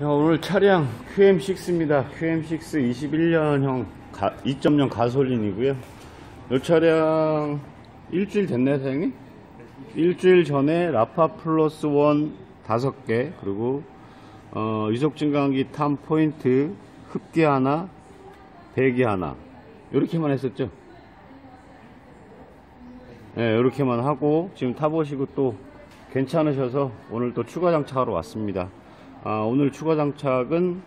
자, 오늘 차량 QM6입니다. QM6 21년형 2.0 가솔린이고요. 이 차량 일주일 됐나요, 사장님? 일주일 전에 라파 플러스 원 5개, 그리고 어, 유속 증강기 탐 포인트 흡기 하나, 배기 하나. 이렇게만 했었죠? 네, 이렇게만 하고 지금 타보시고 또 괜찮으셔서 오늘 또 추가 장착하러 왔습니다. 아, 오늘 추가 장착은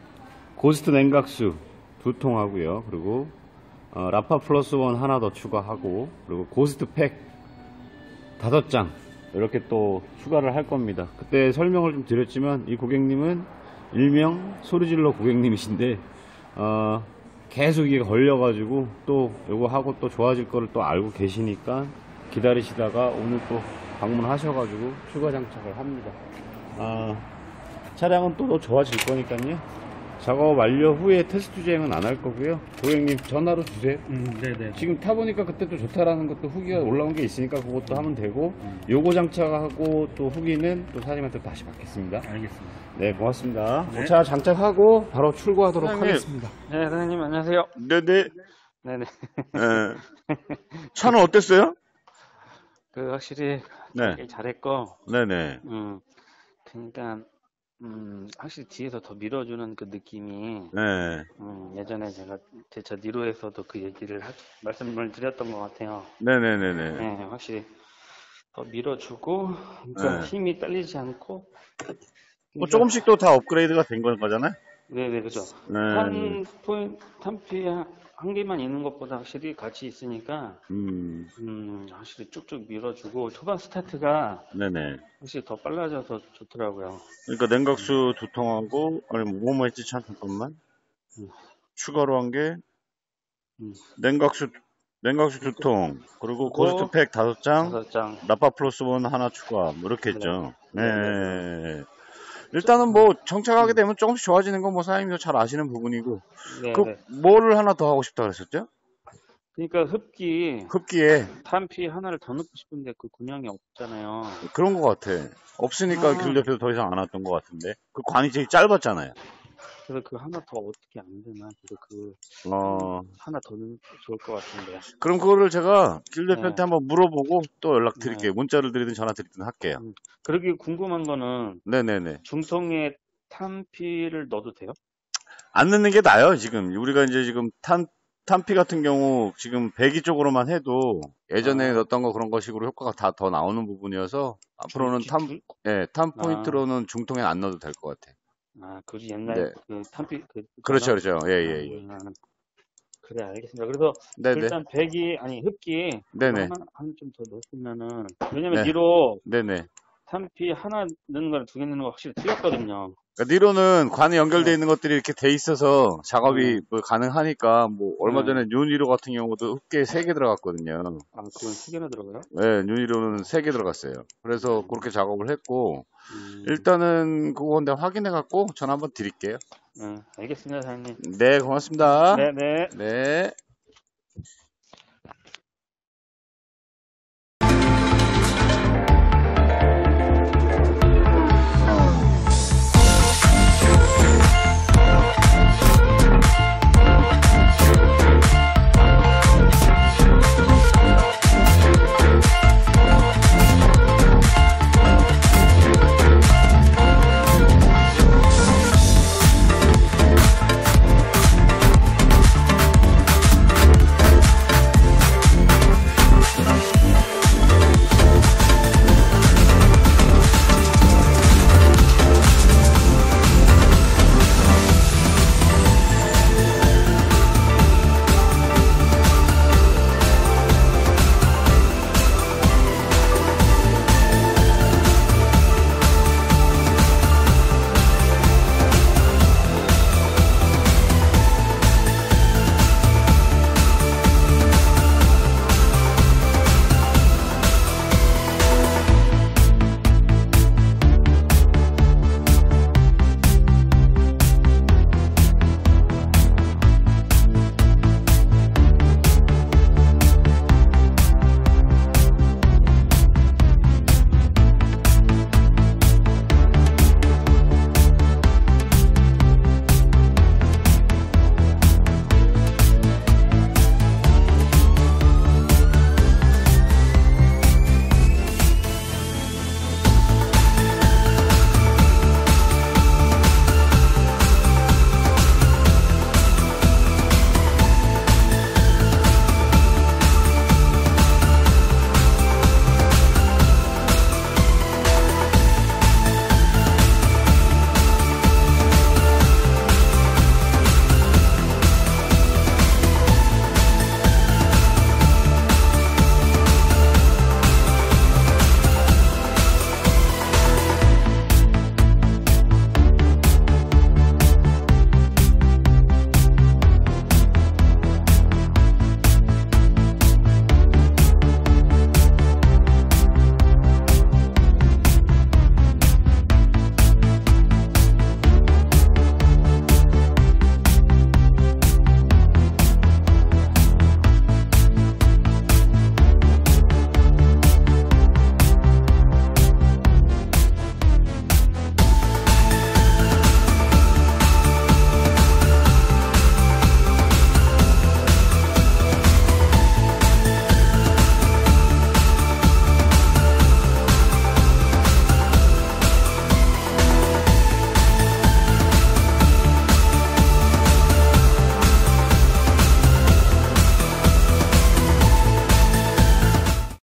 고스트 냉각수 두 통 하고요. 그리고 어, 라파 플러스 원 하나 더 추가하고 그리고 고스트 팩 다섯 장 이렇게 또 추가를 할 겁니다. 그때 설명을 좀 드렸지만 이 고객님은 일명 소리질러 고객님이신데 어, 계속 이게 걸려가지고 또 요거 하고 또 좋아질 거를 또 알고 계시니까 기다리시다가 오늘 또 방문하셔가지고 추가 장착을 합니다. 아, 차량은 또 더 좋아질 거니까요. 작업 완료 후에 테스트 주행은 안 할 거고요. 고객님 전화로 주세요. 음, 네네. 지금 타보니까 그때 또 좋다라는 것도 후기가 올라온 게 있으니까 그것도 하면 되고 요거 장착하고 또 후기는 또 사장님한테 다시 받겠습니다. 알겠습니다. 네 고맙습니다. 네. 차 장착하고 바로 출고하도록 사장님. 하겠습니다. 네, 사장님 안녕하세요. 네네. 네네. 예. 차는 어땠어요? 그 확실히 네. 잘했고, 네네. 음, 그러니까 음, 확실히 뒤에서 더 밀어주는 그 느낌이, 네. 음, 예전에 제가 제차 니로에서도 그 얘기를 하, 말씀을 드렸던 것 같아요. 네네네네. 네, 확실히 더 밀어주고, 그러니까 네. 힘이 딸리지 않고. 뭐 조금씩 또 다 업그레이드가 된건 거잖아요? 네네, 그죠. 네. 한 포인트, 탄피 한 개만 있는 것보다 확실히 같이 있으니까, 음, 음, 확실히 쭉쭉 밀어주고 초반 스타트가 네네. 확실히 더 빨라져서 좋더라고요. 그러니까 냉각수 두 통하고, 아니, 뭐뭐 했지, 참, 잠깐만. 음. 추가로 한 게, 음. 냉각수, 냉각수 두 통, 그리고 고스트 팩 다섯 장. 라파 플러스 원 하나 추가, 뭐 이렇게 했죠. 네. 네, 일단은 뭐 정착하게 되면 조금씩 좋아지는 건 뭐 사장님도 잘 아시는 부분이고, 네, 그 네. 뭐를 하나 더 하고 싶다 그랬었죠? 그러니까 흡기 흡기에 탄피 하나를 더 넣고 싶은데 그 군형이 없잖아요. 그런 것 같아. 없으니까 아. 길 옆에서 더 이상 안 왔던 것 같은데. 그 관이 되게 짧았잖아요. 그래서 그 하나 더 어떻게 안 되나? 그래서 그 어, 하나 더 넣으면 좋을 것 같은데. 그럼 그거를 제가 길 대표한테 네. 한번 물어보고 또 연락 드릴게요. 네. 문자를 드리든 전화 드리든 할게요. 그러기 궁금한 거는 네네네. 중성에 탄피를 넣어도 돼요? 안 넣는 게 나아요, 지금. 우리가 이제 지금 탄, 탄피 같은 경우 지금 배기 쪽으로만 해도 예전에 아. 넣었던 거 그런 거 식으로 효과가 다 더 나오는 부분이어서 앞으로는 중- 탄, 중- 예, 탄 포인트로는 중통에 안 넣어도 될 것 같아. 아, 그 옛날 네. 그 탄피 그 그렇죠, 그렇죠. 예, 예, 예. 아, 그래 알겠습니다. 그래서 네네. 일단 배기 아니 흡기 네네. 하나 좀더 넣었으면은 왜냐면 네. 니로 네네. 탄피 하나 넣는 거랑 두 개 넣는 거 확실히 틀렸거든요. 그러니까 니로는 관에 연결되어 네. 있는 것들이 이렇게 돼 있어서 작업이 뭐 가능하니까 뭐 얼마 네. 전에 뉴니로 같은 경우도 흡기에 3개 들어갔거든요. 아 그건 세 개나 들어가요? 네, 뉴니로는 3개 들어갔어요. 그래서 그렇게 작업을 했고 음, 일단은 그거 내가 확인해 갖고 전화 한번 드릴게요. 네, 알겠습니다, 사장님. 네, 고맙습니다. 네, 네. 네.